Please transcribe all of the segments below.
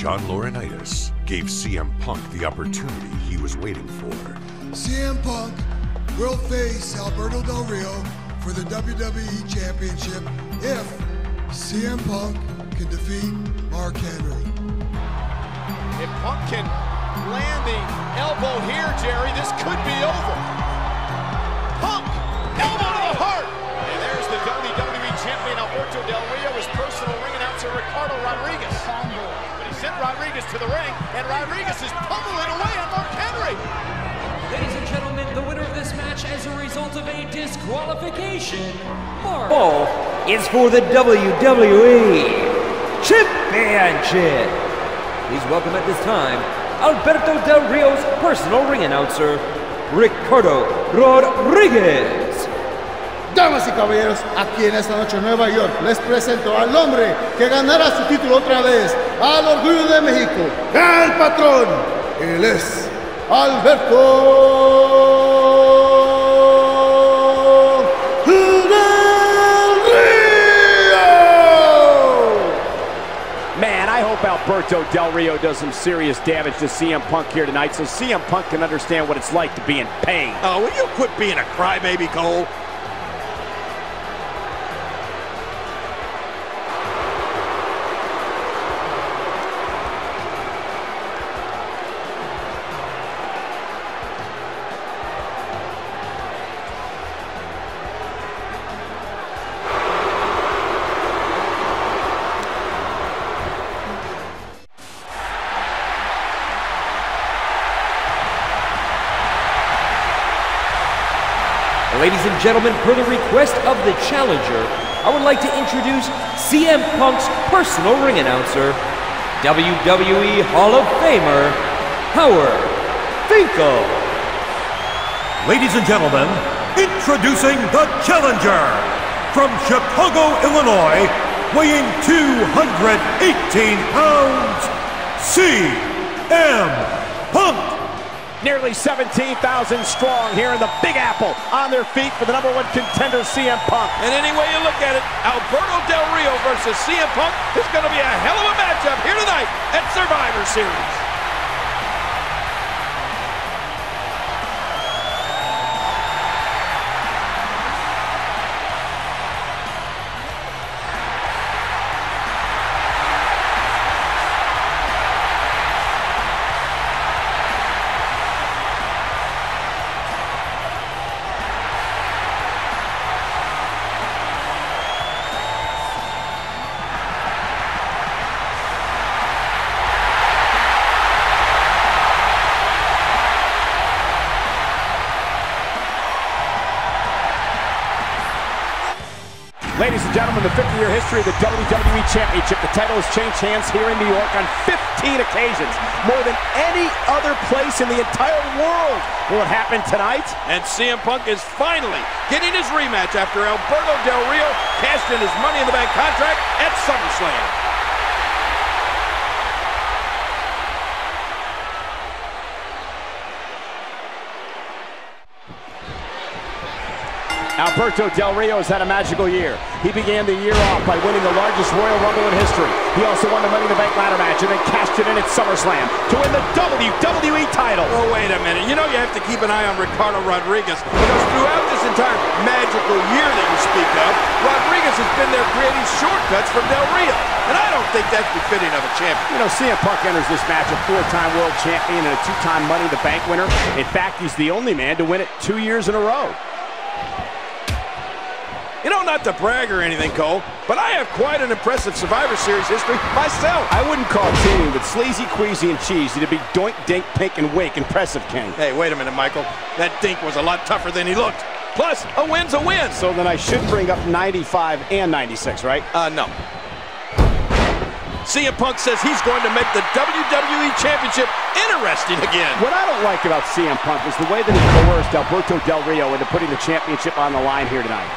John Laurinaitis gave CM Punk the opportunity he was waiting for. CM Punk will face Alberto Del Rio for the WWE Championship if CM Punk can defeat Mark Henry. If Punk can land the elbow here, Jerry, this could be over. Punk, elbow to the heart. And there's the WWE Champion Alberto Del Rio, sent Rodriguez to the ring, and Rodriguez is pummeling away on Mark Henry. Ladies and gentlemen, the winner of this match as a result of a disqualification, Mark. Ball is for the WWE Championship. Please welcome at this time Alberto Del Rio's personal ring announcer, Ricardo Rodriguez. Damas y caballeros, aquí en esta noche en Nueva York les presento al hombre que ganará su título otra vez, al orgullo de México, el patrón. Él es Alberto Del Rio. Man, I hope Alberto Del Rio does some serious damage to CM Punk here tonight so CM Punk can understand what it's like to be in pain. Oh, will you quit being a crybaby, Cole? Ladies and gentlemen, per the request of the challenger, I would like to introduce CM Punk's personal ring announcer, WWE Hall of Famer, Howard Finkel. Ladies and gentlemen, introducing the challenger from Chicago, Illinois, weighing 218 pounds, CM Punk. Nearly 17,000 strong here in the Big Apple on their feet for the number one contender, CM Punk. And any way you look at it, Alberto Del Rio versus CM Punk is going to be a hell of a matchup here tonight at Survivor Series. Ladies and gentlemen, the 50-year history of the WWE Championship. The title has changed hands here in New York on 15 occasions, more than any other place in the entire world. Will it happen tonight? And CM Punk is finally getting his rematch after Alberto Del Rio cashed in his Money in the Bank contract at SummerSlam. Alberto Del Rio has had a magical year. He began the year off by winning the largest Royal Rumble in history. He also won the Money in the Bank ladder match and then cashed it in at SummerSlam to win the WWE title. Oh, wait a minute. You know you have to keep an eye on Ricardo Rodriguez because throughout this entire magical year that you speak of, Rodriguez has been there creating shortcuts for Del Rio. And I don't think that's befitting of a champion. You know, CM Punk enters this match a four-time world champion and a two-time Money in the Bank winner. In fact, he's the only man to win it two years in a row. You know, not to brag or anything, Cole, but I have quite an impressive Survivor Series history myself. I wouldn't call teaming with Sleazy, Queasy, and Cheesy to be doink, dink, pink, and wink impressive, King. Hey, wait a minute, Michael. That dink was a lot tougher than he looked. Plus, a win's a win. So then I should bring up 95 and 96, right? Uh, no. CM Punk says he's going to make the WWE Championship interesting again. What I don't like about CM Punk is the way that he coerced Alberto Del Rio into putting the championship on the line here tonight.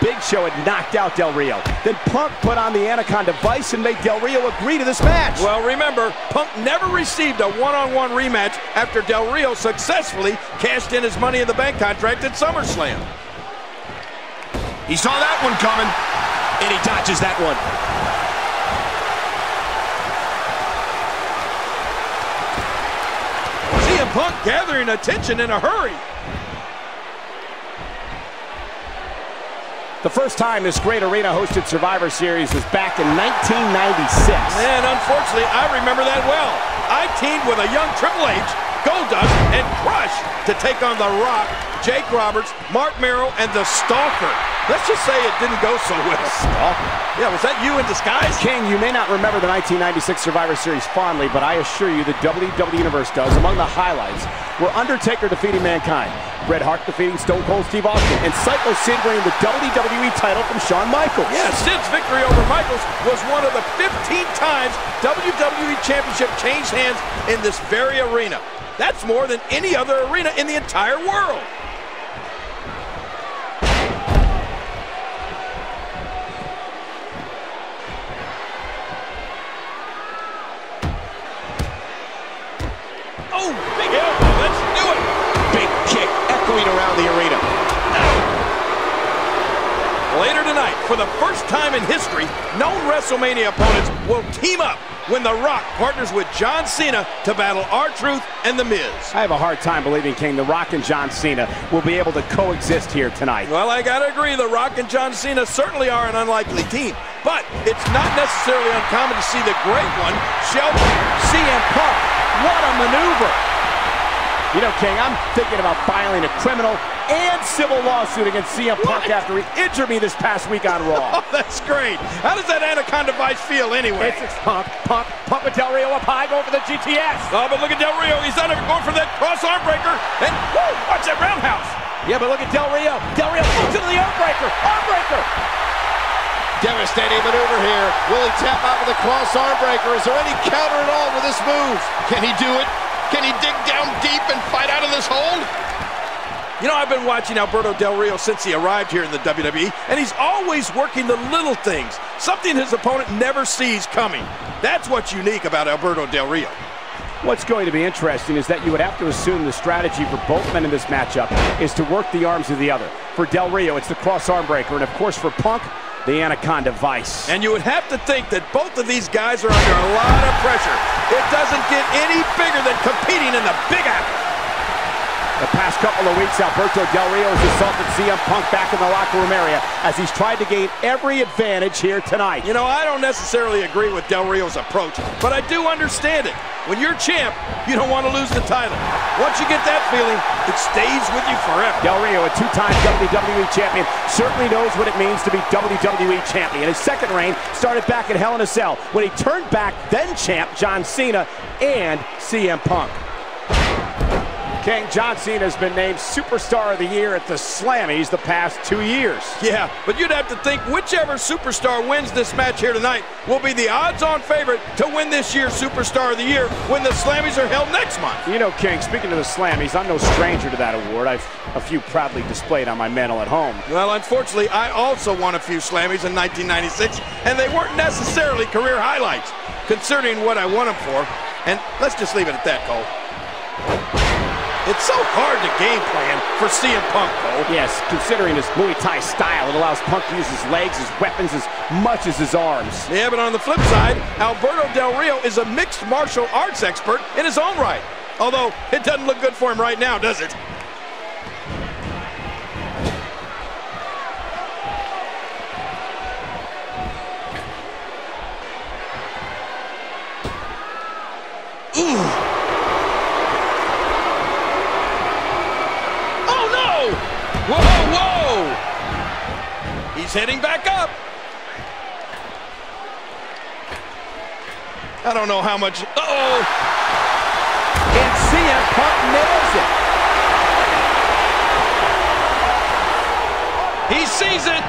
Big Show had knocked out Del Rio. Then Punk put on the Anaconda Vice and made Del Rio agree to this match. Well, remember, Punk never received a one-on-one -on -one rematch after Del Rio successfully cashed in his Money in the Bank contract at SummerSlam. He saw that one coming, and he dodges that one. CM Punk gathering attention in a hurry. The first time this great arena hosted Survivor Series was back in 1996. And unfortunately, I remember that well. I teamed with a young Triple H, Goldust, and Crush to take on The Rock, Jake Roberts, Marc Mero, and The Stalker. Let's just say it didn't go so well. Stalker? Yeah, was that you in disguise? King, you may not remember the 1996 Survivor Series fondly, but I assure you the WWE Universe does. Among the highlights were Undertaker defeating Mankind, Bret Hart defeating Stone Cold Steve Austin, and Psycho Sid winning the WWE title from Shawn Michaels. Yeah, Sid's victory over Michaels was one of the 15 times WWE Championship changed hands in this very arena. That's more than any other arena in the entire world. Around the arena. Later tonight, for the first time in history, known WrestleMania opponents will team up when The Rock partners with John Cena to battle R-Truth and The Miz. I have a hard time believing, King, The Rock and John Cena will be able to coexist here tonight. Well, I gotta agree, The Rock and John Cena certainly are an unlikely team. But it's not necessarily uncommon to see the great one, Shelton CM Punk. What a maneuver! You know, King, I'm thinking about filing a criminal and civil lawsuit against CM Punk What? after he injured me this past week on Raw. Oh, that's great. How does that Anaconda Vice feel anyway? It's, Punk, Punk, Punk with Del Rio up high, going for the GTS. Oh, but look at Del Rio. He's not even going for that cross arm breaker. And watch that roundhouse. Yeah, but look at Del Rio. Del Rio into the arm breaker. Arm breaker. Devastating maneuver here. Will he tap out with a cross arm breaker? Is there any counter at all with this move? Can he do it? Can he dig down deep and fight out of this hold? You know, I've been watching Alberto Del Rio since he arrived here in the WWE, and he's always working the little things, something his opponent never sees coming. That's what's unique about Alberto Del Rio. What's going to be interesting is that you would have to assume the strategy for both men in this matchup is to work the arms of the other. For Del Rio, it's the cross arm breaker, and of course for Punk, the Anaconda Vice. And you would have to think that both of these guys are under a lot of pressure. It doesn't get any bigger than competing in the Big Apple. The past couple of weeks, Alberto Del Rio has assaulted CM Punk back in the locker room area as he's tried to gain every advantage here tonight. You know, I don't necessarily agree with Del Rio's approach, but I do understand it. When you're champ, you don't want to lose the title. Once you get that feeling, it stays with you forever. Del Rio, a two-time WWE champion, certainly knows what it means to be WWE champion. His second reign started back at Hell in a Cell when he turned back then champ John Cena and CM Punk. King John Cena has been named Superstar of the Year at the Slammies the past two years. Yeah, but you'd have to think whichever superstar wins this match here tonight will be the odds-on favorite to win this year's Superstar of the Year when the Slammies are held next month. You know, King, speaking of the Slammies, I'm no stranger to that award. I've a few proudly displayed on my mantle at home. Well, unfortunately, I also won a few Slammies in 1996, and they weren't necessarily career highlights, considering what I won them for. And let's just leave it at that, Cole. It's so hard to game plan for CM Punk, Cole. Yes, considering his Muay Thai style, it allows Punk to use his legs, his weapons, as much as his arms. Yeah, but on the flip side, Alberto Del Rio is a mixed martial arts expert in his own right. Although, it doesn't look good for him right now, does it? Heading back up. I don't know how much. Uh oh! And CM Punk nails it. He sees it.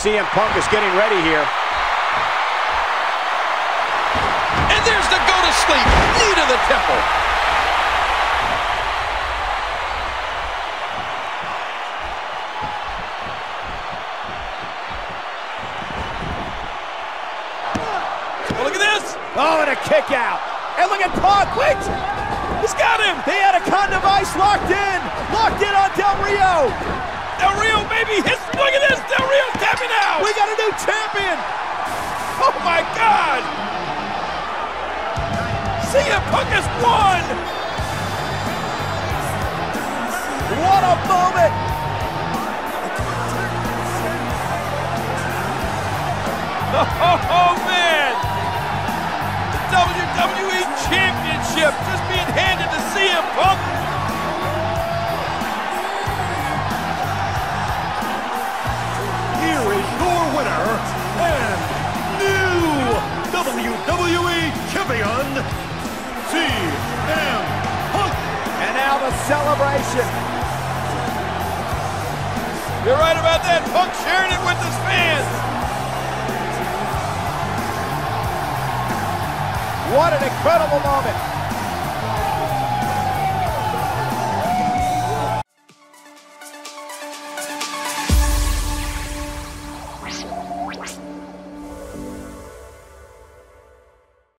CM Punk is getting ready here. And there's the go to sleep. Knee to the temple. Oh, and a kick out. And look at Pog, wait! He's got him! The Anaconda Vice locked in! Locked in on Del Rio! Del Rio, baby! His, look at this! Del Rio's tapping out! We got a new champion! Oh my God! CM Punk has won! What a moment! Oh, man! WWE Championship. Just being handed to CM What an incredible moment.